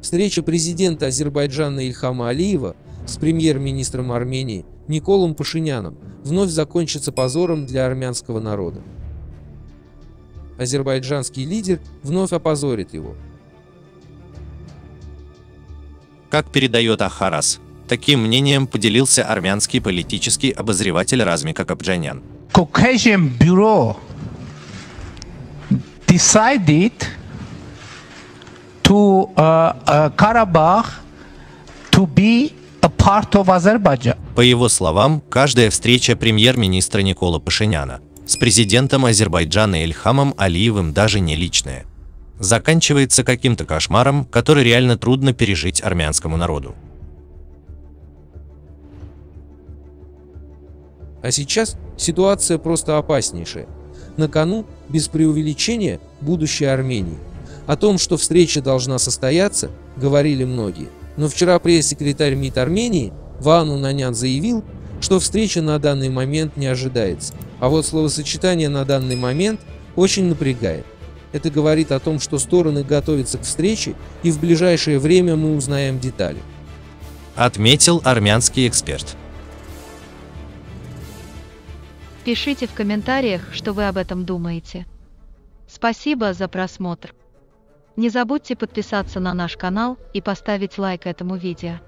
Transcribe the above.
Встреча президента Азербайджана Ильхама Алиева с премьер-министром Армении Николом Пашиняном вновь закончится позором для армянского народа. Азербайджанский лидер вновь опозорит его. Как передает Ахарас, таким мнением поделился армянский политический обозреватель Размика Капджанян. Caucasian Bureau decided to uh, uh, Karabakh to be a part of Azerbaijan. По его словам, каждая встреча премьер-министра Никола Пашиняна с президентом Азербайджана Ильхамом Алиевым даже не личная. Заканчивается каким-то кошмаром, который реально трудно пережить армянскому народу. А сейчас ситуация просто опаснейшая. На кону, без преувеличения, будущее Армении. О том, что встреча должна состояться, говорили многие. Но вчера пресс-секретарь МИД Армении Вану Нанян заявил, что встреча на данный момент не ожидается. А вот словосочетание «на данный момент» очень напрягает. Это говорит о том, что стороны готовятся к встрече, и в ближайшее время мы узнаем детали. Отметил армянский эксперт. Пишите в комментариях, что вы об этом думаете. Спасибо за просмотр. Не забудьте подписаться на наш канал и поставить лайк этому видео.